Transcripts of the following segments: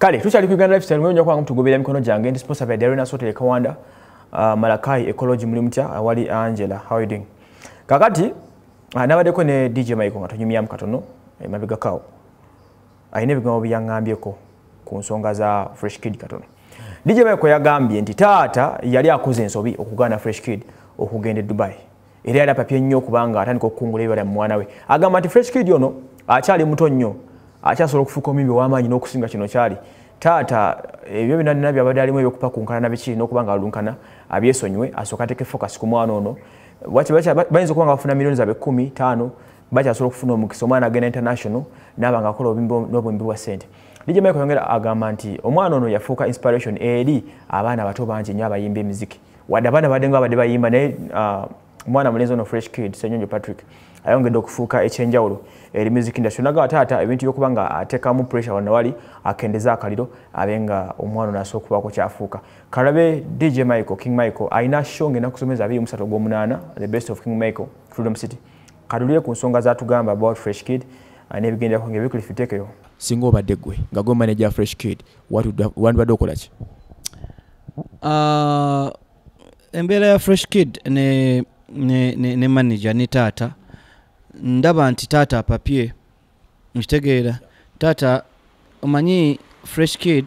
kale tukyali ku uganda lifestyle mwenyo kwanga mtugoberera mikono gyange ndi sponsor by Darina Hotel Kawanda uh, Malakai Ecology muli mutya awali Angela. How you doing? Kakati uh, nabaddeko ne DJ Michael nga tonyumyamu katono emabega kawo ayina ebigambo byaŋŋambyeko ku nsonga za fresh kid katono. DJ Michael yagambye nti taata yali akoze ensobi okugaana fresh kid okugenda e Dubai. Era yali apapye nnyo okubanga atandika okukungula ebibala mu mwana we. Agamba nti fresh kid ono akyali muto nnyo akyasobola okufuuka omumbi ow'amaanyi n'okusinga kino kyali. Taata ebyo byonna byonna byabadde alimu ebyokupakunkana nabiki n'okuba nga alunkana abyesonyiwe asooka ateeke focus ku mwana ono. Bayinza okuba nga bafuna milioni zabe kumi taano bakyasobola okufuna omukisa omwana agenda international naaba nga akola n'obwembi bwa ssente. Dj mike yongera agamba nti omwana ono yafuuka inspiration eri abaana bato bangi nnyo abayimba emiziki. Wadde abaana badde nga babadde bayimba naye uh, omwana mulenzi ono fresh kid senyonjo patrick ayongedde okufuuka ekyenjawulo. Eri music industry nagaba taata ebintu byokuba nga ateekamu pressure wanawali akendeza akaliro abe nga omwana ono asobola okubaako kyafuuka. Kalabe dj michael king michael alina show ngenda kusomeza 23 ogwomunaana the best of king michael freedom city. Katulire ku nsonga zatugamba about fresh kid n'ebigenderako ngaebikulifitekeo singa obadde gwe nga gwe manager fresh kid wandibadde okola ki? Uh, embeera ya fresh kid ne, ne, ne, ne manager ne taata ndaba nti taata apapye nkitegeera. Taata omanyi fresh kid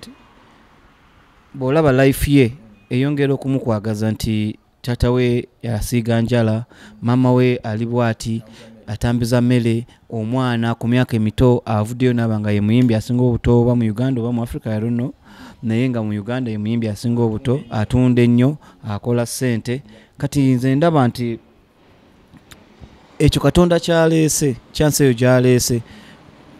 bw'olaba life ye eyongera okumukwagaza nti taata we yasiiga njala maama we ali bwati atambiza mmere omwana ku myaka emito avuddeyo naaba nga ye muyimbi asinga obuto oba mu uganda oba mu africa yarono naye nga mu uganda ye muyimbi asinga obuto atunda ennyo akola ssente. Kati nze ndaba nti ekyo katonda kyaleese kyansi eyo gyaleese.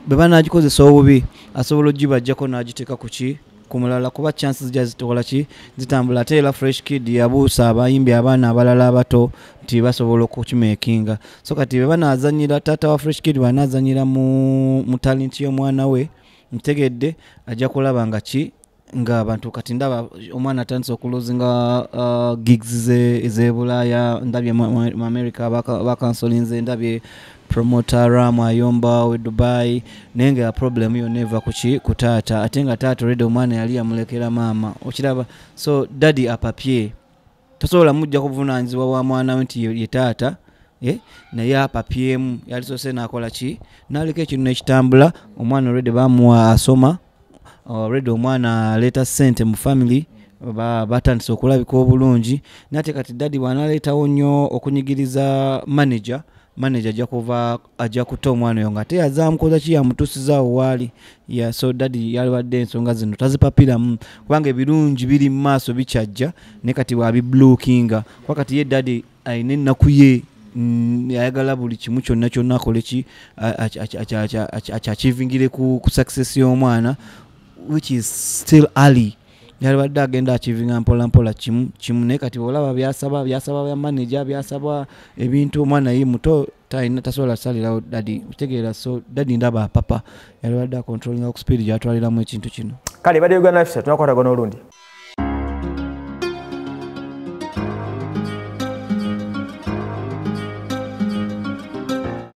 Bwe banagikozesa obubi asobola ogibajjako n'agiteeka ku ki? Ku mulala kuba chances zijja zitokola ki? Zitambula ate era fresh kid yabuusa abayimbi abaana abalala abato nti basobola okukimekinga so kati bwe banazanyira taata wa fresh kid banazanyira mu, mu talenti y'omwana we ntegedde ajja kulaba nga ki nga abantu kati ndaba omwana atandise okulozinga uh, gigs ezebulaaya ndabye mu america bakansolinze ndabye promota ramu ayomba we dubai naye nga problem yonna eva kuki ku taata. Ate nga taata olredi omwana yali yamulekera maama. Okiraba so dadi apapye. Tosobola mujja kuvunanyizibwa wa mwana we nti ye taata naye apapyemu. Yalisose nakola ki? Naleka ekintu nekitambula omwana olredi bamuwa asoma olredi omwana aleeta sente mu family batandise okulabika obulungi nate kati dadi bwanaleetawo nnyo okunyigiriza manager manager ajja kuva ajja kutta omwana oyo nga teyazamukoza ki yamutuusizaawo waali ya so dadi yalibadde ensonga zino tazipapiramu kubanga ebirungi biri mu maaso bikyajja ne kati bwabiblukinga kuba kati ye dadi alina ennaku ye ayagala buli kimu kyonna kyonna akole ki akyakivingire ku success y'omwana which is still early. Yalibadde agenda akivinga mpola mpola kimu kimu. Naye kati olaba byasaba byasaba bya manager byasaba ebintu omwana ye muto tasobola salirawo dadi kitegeera so dadi ndaba papa. Yalibadde acontrolinga ku speed gyatwaliramu ekintu kino. Kale badde uganda lifestyle tunakwatagana olundi